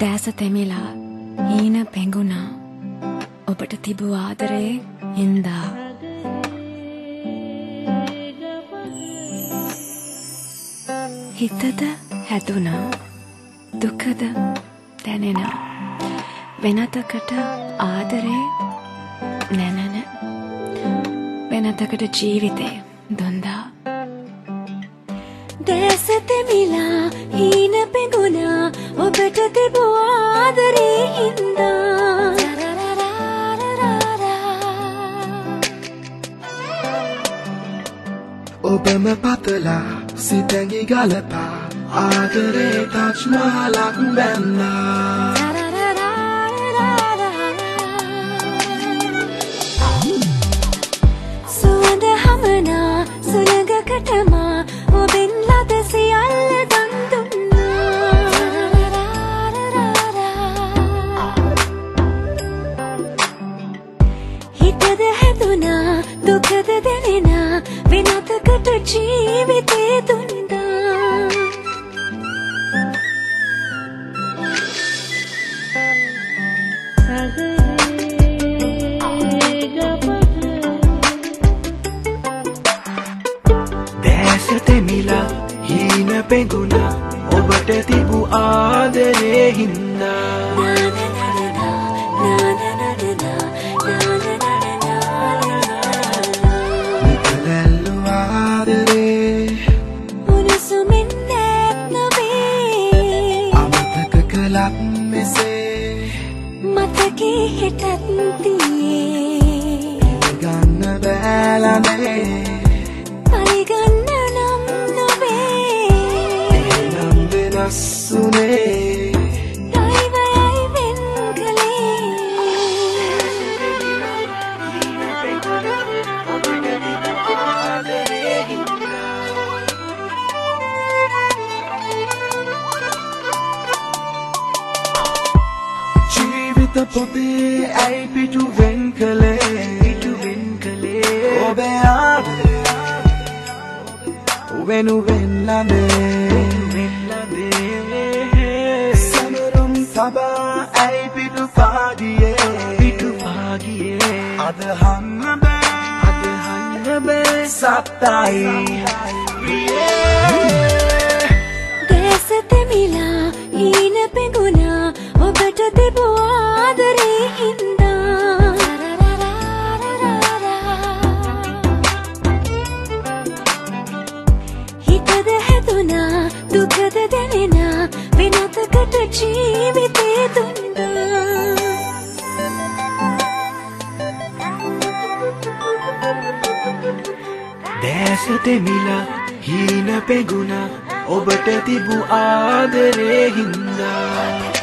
දෑස තෙමිලා හීන පෙඟුණා. ඔබට තිබූ ආදරේ හින්දා. හිතද හැදුනා දුකද දැනෙන. වෙනතකට ආදරේ නැනන. වෙනතකට ජීවිතේ දුන්දා. දැසතෙමිලා හීන පෙඟුණා ඔබට තිබූ ආදරේ හින්දා ඔබම පතලා සිතැඟි ගලපා. ආදරේ තජ්මහලක් බැන්නා. වෙනතකට ජීවිතේ දුන්නා දැසතෙමිලා හීන පෙඟුණා ඔබට තිබූ ආදරේ හින්දා මෙසේ මතකේ හෙටත් තියේ ගන්න බෑලනේ පරිගන්න නම් නොවේ. නම් වෙනස්සුනේ ජීවිත පොතේ ඇයි පිටු වෙන් කළේ පිටු වෙන් කළේ ඔබේ ආදරේ වෙනුවෙන් ලඳේ සමරුම් සබා ඇයි පිටු පාගියේ? පිටු පාගියේ. අද හන්න බෑ අද හන්න බෑ සත්තයි ප්‍රියේ දැසතෙමිලා හීන පෙඟුණා ඔබට තිබූ දැසතෙමිලා හීන පෙගුණ. ඔබට තිබූ ආදරේ හින්දා.